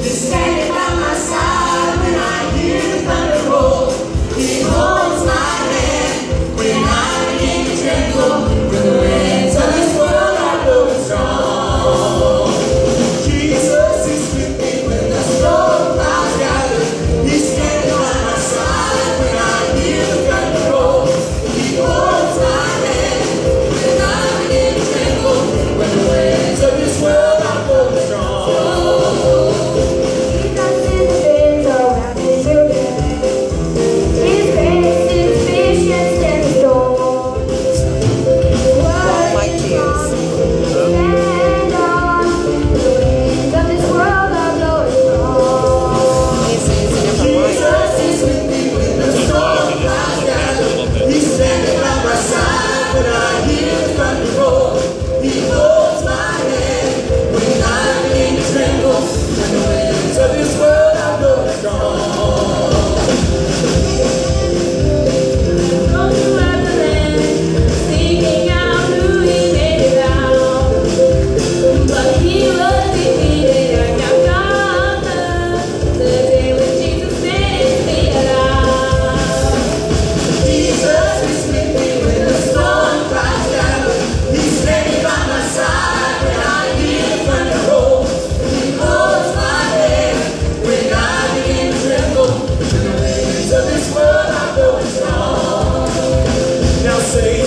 He's Now